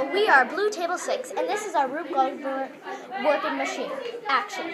Hello, we are Blue Table 6, and this is our Rube Goldberg working machine. Action.